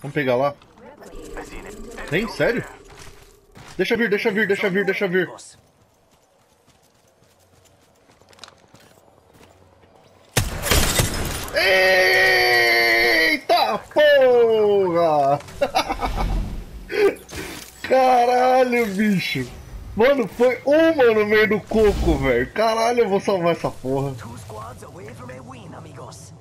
Vamos pegar lá. Tem? Sério? Deixa vir, deixa vir, deixa vir, deixa vir. Eita porra! Caralho, bicho! Mano, foi uma no meio do coco, velho. Caralho, eu vou salvar essa porra. Two squads away from a win, amigos.